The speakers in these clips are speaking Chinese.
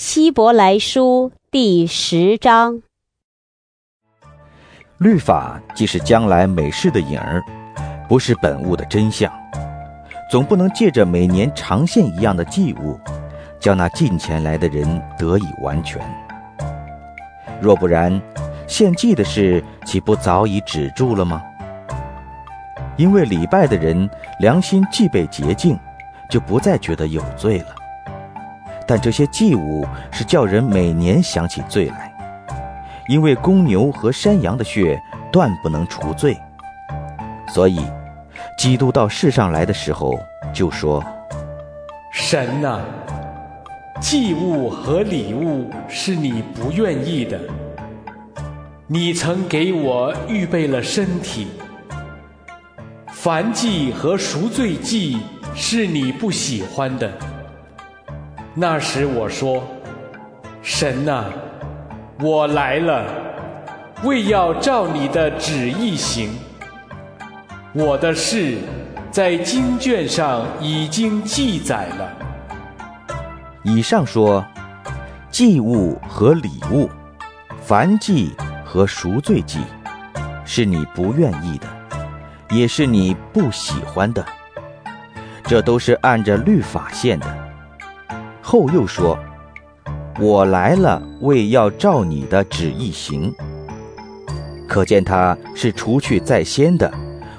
希伯来书第十章，律法既是将来美事的影儿，不是本物的真相，总不能借着每年长线一样的祭物，叫那近前来的人得以完全。若不然，献祭的事岂不早已止住了吗？因为礼拜的人良心既被洁净，就不再觉得有罪了。但这些祭物是叫人每年想起罪来，因为公牛和山羊的血断不能除罪，所以基督到世上来的时候就说：“神呐，祭物和礼物是你不愿意的，你曾给我预备了身体；凡祭和赎罪祭是你不喜欢的。”那时我说：“神呐，我来了，为要照你的旨意行。我的事在经卷上已经记载了。”以上说，祭物和礼物，凡祭和赎罪祭，是你不愿意的，也是你不喜欢的。这都是按着律法献的。后又说：“我来了，为要照你的旨意行。”可见他是除去在先的，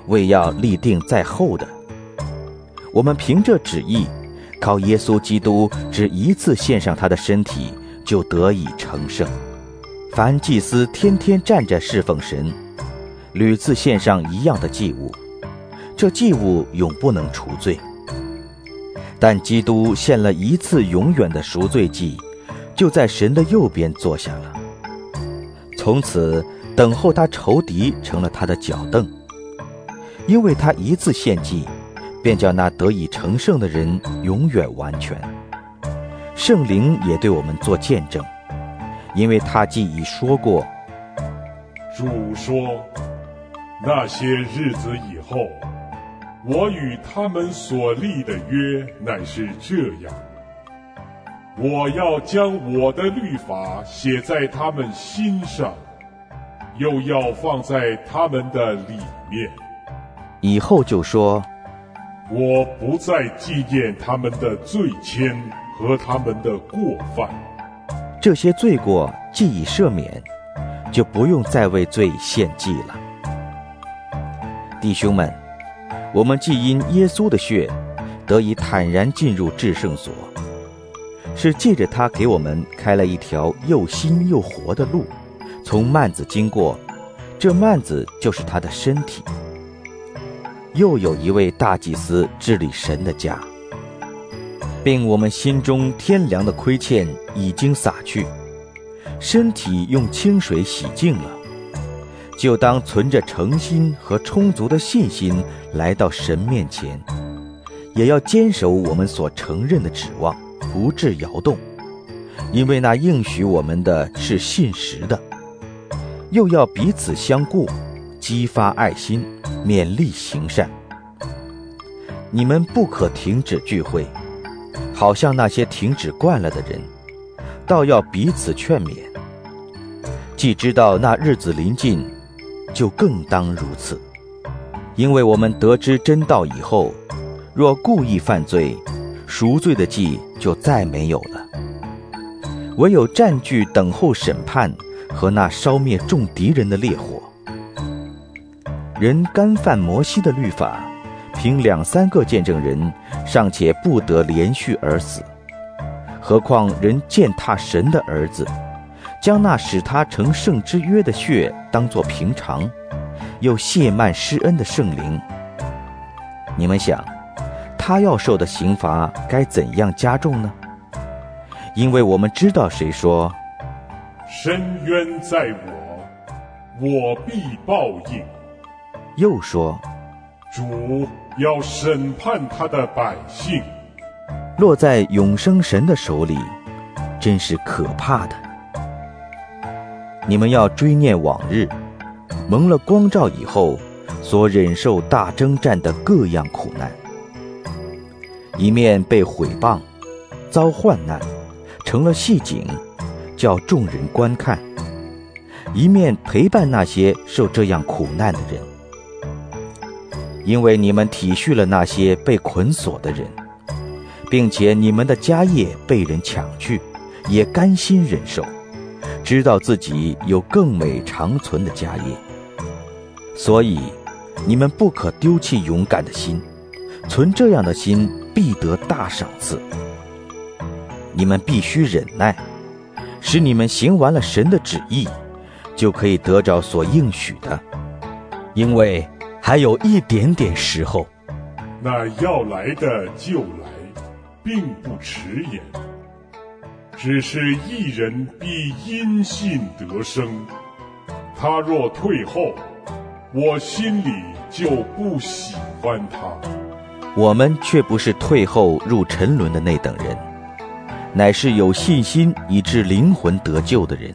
为要立定在后的。我们凭着旨意，靠耶稣基督只一次献上他的身体，就得以成圣。凡祭司天天站着侍奉神，屡次献上一样的祭物，这祭物永不能除罪。但基督献了一次永远的赎罪祭，就在神的右边坐下了。从此等候他仇敌成了他的脚凳，因为他一次献祭，便叫那得以成圣的人永远完全。圣灵也对我们做见证，因为他既已说过：“主说，那些日子以后。”我与他们所立的约乃是这样：我要将我的律法写在他们心上，又要放在他们的里面。以后就说：我不再纪念他们的罪愆和他们的过犯。这些罪过既已赦免，就不用再为罪献祭了。弟兄们。我们既因耶稣的血得以坦然进入至圣所，是借着他给我们开了一条又新又活的路，从幔子经过，这幔子就是他的身体。又有一位大祭司治理神的家，并我们心中天良的亏欠已经洒去，身体用清水洗净了。就当存着诚心和充足的信心来到神面前，也要坚守我们所承认的指望，不致摇动，因为那应许我们的是信实的。又要彼此相顾，激发爱心，勉励行善。你们不可停止聚会，好像那些停止惯了的人，倒要彼此劝勉。既知道那日子临近。就更当如此，因为我们得知真道以后，若故意犯罪，赎罪的祭就再没有了，唯有占据等候审判和那烧灭众敌人的烈火。人干犯摩西的律法，凭两三个见证人尚且不得连续而死，何况人践踏神的儿子？将那使他成圣之约的血当作平常，又谢曼施恩的圣灵。你们想，他要受的刑罚该怎样加重呢？因为我们知道谁说：“深渊在我，我必报应。”又说：“主要审判他的百姓。”落在永生神的手里，真是可怕的。你们要追念往日，蒙了光照以后，所忍受大征战的各样苦难。一面被毁谤，遭患难，成了戏景，叫众人观看，一面陪伴那些受这样苦难的人。因为你们体恤了那些被捆锁的人，并且你们的家业被人抢去，也甘心忍受，知道自己有更美长存的家业，所以你们不可丢弃勇敢的心，存这样的心必得大赏赐。你们必须忍耐，使你们行完了神的旨意，就可以得着所应许的。因为还有一点点时候，那要来的就来，并不迟延。只是一人必因信得生。他若退后，我心里就不喜欢他。我们却不是退后入沉沦的那等人。乃是有信心以致灵魂得救的人。